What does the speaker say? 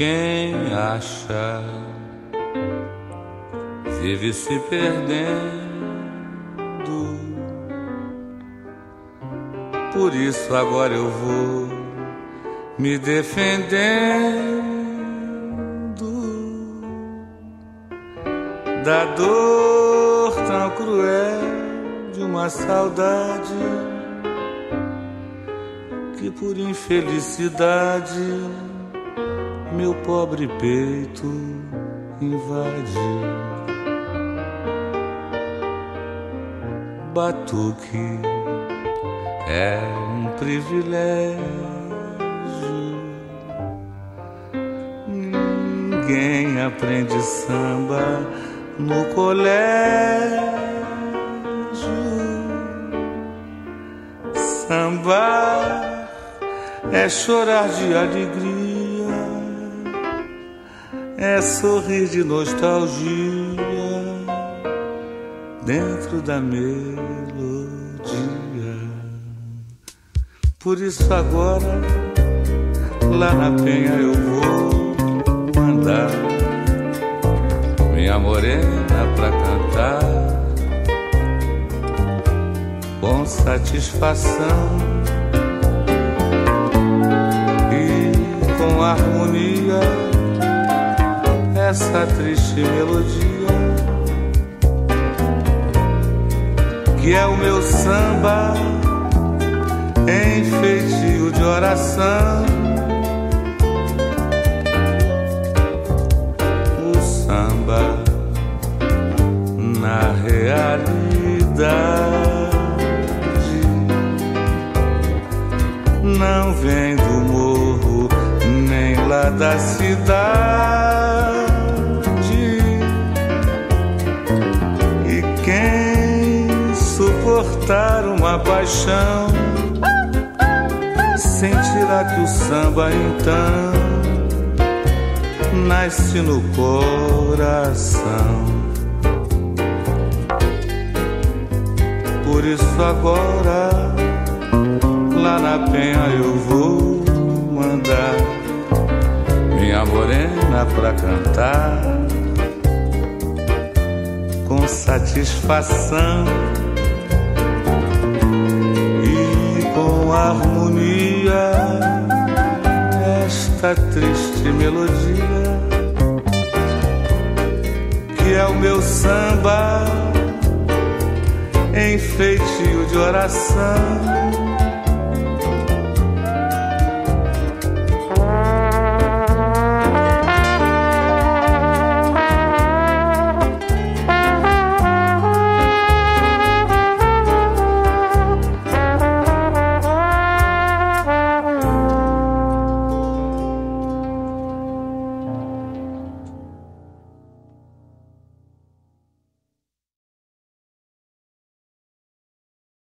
quem acha vive se perdendo. Por isso agora eu vou me defendendo da dor tão cruel de uma saudade que por infelicidade meu pobre peito invade. Batuque é um privilégio. Ninguém aprende samba no colégio. Samba é chorar de alegria, é sorrir de nostalgia dentro da melodia. Por isso agora lá na penha eu vou mandar minha morena pra cantar com satisfação essa triste melodia que é o meu samba em de oração. O samba na realidade não vem do morro nem lá da cidade. Suportar uma paixão sentirá que o samba então nasce no coração. Por isso agora lá na penha eu vou mandar minha morena pra cantar com satisfação harmonia. Esta triste melodia que é o meu samba em de oração